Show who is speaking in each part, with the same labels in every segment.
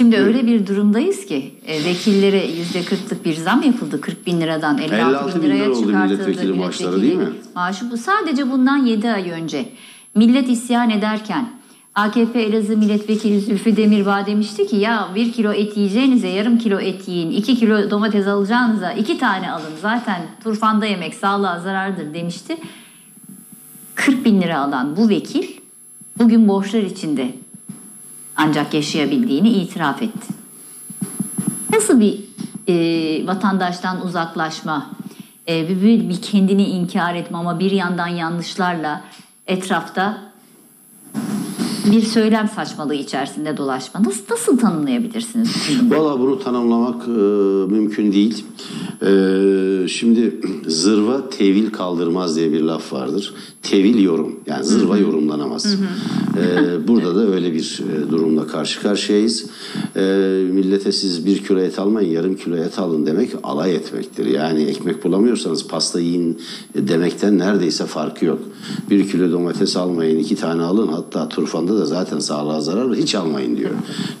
Speaker 1: Şimdi öyle bir durumdayız ki e, vekillere yüzde kırklık bir zam yapıldı. 40 bin liradan 56,
Speaker 2: 56
Speaker 1: bin
Speaker 2: bin
Speaker 1: liraya
Speaker 2: lira oldu
Speaker 1: çıkartıldı.
Speaker 2: milletvekili maaşları, değil mi?
Speaker 1: Maaşı bu sadece bundan 7 ay önce millet isyan ederken AKP Elazığ Milletvekili Zülfü Demirbağ demişti ki ya bir kilo et yiyeceğinize yarım kilo et yiyin, iki kilo domates alacağınıza iki tane alın. Zaten turfanda yemek sağlığa zarardır demişti. 40 bin lira alan bu vekil bugün borçlar içinde ancak yaşayabildiğini itiraf etti. Nasıl bir e, vatandaştan uzaklaşma, e, bir, bir, kendini inkar etme ama bir yandan yanlışlarla etrafta bir söylem saçmalığı içerisinde dolaşma. Nasıl, nasıl tanımlayabilirsiniz?
Speaker 2: Valla bunu tanımlamak e, mümkün değil. E, şimdi zırva tevil kaldırmaz diye bir laf vardır. Tevil yorum. Yani zırva yorumlanamaz. E, burada da öyle bir e, durumla karşı karşıyayız. E, millete siz bir kilo et almayın, yarım kilo et alın demek alay etmektir. Yani ekmek bulamıyorsanız pasta yiyin demekten neredeyse farkı yok. Bir kilo domates almayın, iki tane alın. Hatta turfanda da zaten sağlığa zararlı hiç almayın diyor.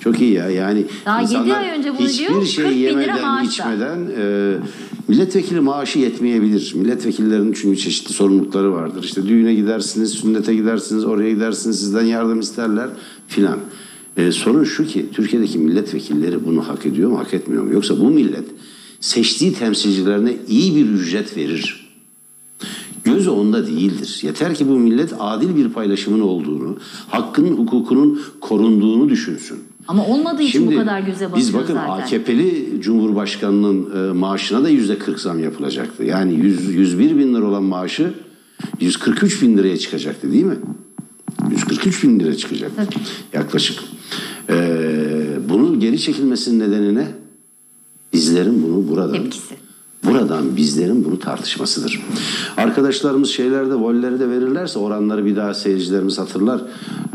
Speaker 2: Çok iyi ya. Yani
Speaker 1: Daha yedi
Speaker 2: insanlar
Speaker 1: ay önce bunu
Speaker 2: hiçbir
Speaker 1: diyor,
Speaker 2: şey
Speaker 1: 40 bin lira
Speaker 2: yemeden, içmeden e, milletvekili maaşı yetmeyebilir. Milletvekillerinin çünkü çeşitli sorumlulukları vardır. İşte düğüne gidersiniz, sünnete gidersiniz, oraya gidersiniz, sizden yardım isterler filan. E, sorun şu ki Türkiye'deki milletvekilleri bunu hak ediyor mu, hak etmiyor mu? Yoksa bu millet seçtiği temsilcilerine iyi bir ücret verir. Göz onda değildir. Yeter ki bu millet adil bir paylaşımın olduğunu, hakkının, hukukunun korunduğunu düşünsün.
Speaker 1: Ama olmadığı için
Speaker 2: Şimdi
Speaker 1: bu kadar göze batıyor
Speaker 2: biz bakın
Speaker 1: zaten.
Speaker 2: AKP'li Cumhurbaşkanı'nın e, maaşına da yüzde 40 zam yapılacaktı. Yani 100, 101 bin lira olan maaşı 143 bin liraya çıkacaktı değil mi? 143 bin lira çıkacak
Speaker 1: Tabii.
Speaker 2: yaklaşık. Ee, bunun geri çekilmesinin nedeni ne? Bizlerin bunu buradan
Speaker 1: Tepkisi.
Speaker 2: Buradan bizlerin bunu tartışmasıdır. Arkadaşlarımız şeylerde volleri de verirlerse oranları bir daha seyircilerimiz hatırlar.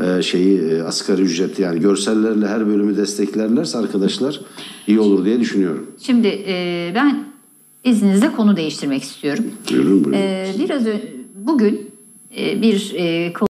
Speaker 2: Ee, şeyi e, asgari ücret yani görsellerle her bölümü desteklerlerse arkadaşlar iyi olur diye düşünüyorum.
Speaker 1: Şimdi e, ben izninizle konu değiştirmek istiyorum.
Speaker 2: Buyurun buyurun.
Speaker 1: E, biraz bugün e, bir e,